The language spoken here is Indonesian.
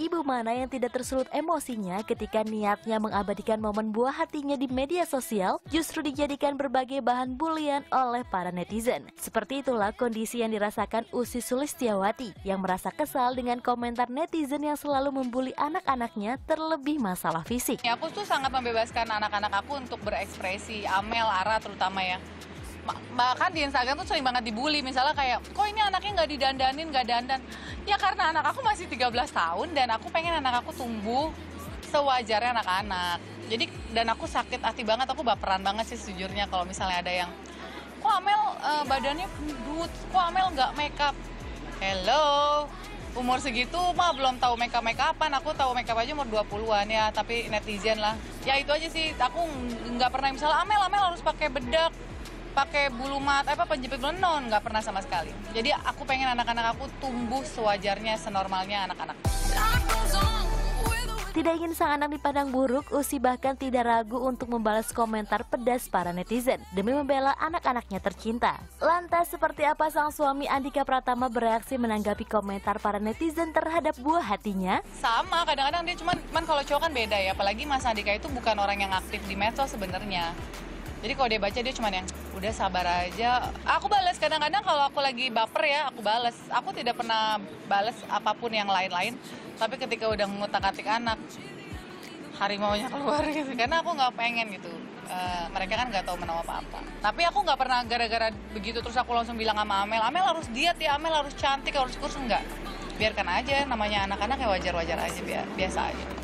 Ibu mana yang tidak tersulut emosinya ketika niatnya mengabadikan momen buah hatinya di media sosial justru dijadikan berbagai bahan bulian oleh para netizen. Seperti itulah kondisi yang dirasakan Usi Sulistiawati yang merasa kesal dengan komentar netizen yang selalu membuli anak-anaknya terlebih masalah fisik. Ya, aku tuh sangat membebaskan anak-anak aku untuk berekspresi, Amel, Ara terutama ya. Bahkan di Instagram tuh sering banget dibully, misalnya kayak, kok ini anaknya nggak didandanin, nggak dandan. Ya karena anak aku masih 13 tahun dan aku pengen anak aku tumbuh sewajarnya anak-anak. Jadi dan aku sakit hati banget, aku baperan banget sih sejujurnya kalau misalnya ada yang, kok Amel eh, badannya gendut, kok Amel nggak makeup. Hello, umur segitu mah belum tahu makeup makeupan aku tahu makeup aja umur 20-an ya. Tapi netizen lah. Ya itu aja sih. Aku nggak pernah misalnya Amel Amel harus pakai bedak pakai bulu mat apa penjepit bulu? Non nggak pernah sama sekali. Jadi aku pengen anak-anak aku tumbuh sewajarnya senormalnya anak-anak. Tidak ingin sang anak dipandang buruk, Usi bahkan tidak ragu untuk membalas komentar pedas para netizen demi membela anak-anaknya tercinta. Lantas seperti apa sang suami Andika Pratama bereaksi menanggapi komentar para netizen terhadap buah hatinya? sama kadang-kadang dia cuman cuman kalau cowok kan beda ya. Apalagi Mas Andika itu bukan orang yang aktif di medsos sebenarnya jadi kalau dia baca dia cuman yang udah sabar aja. Aku balas kadang-kadang kalau aku lagi baper ya aku balas aku tidak pernah balas apa pun yang lain-lain tapi ketika udah ngutak-atik anak harimaunya keluar gitu. Karena aku nggak pengen gitu. Eh, mereka kan nggak tahu menau apa-apa. Tapi aku nggak pernah gara-gara begitu terus aku langsung bilang sama Amel Amel harus diet ya Amel harus cantik harus kurus. Enggak. Biarkan aja namanya anak-anak ya wajar-wajar aja biasa aja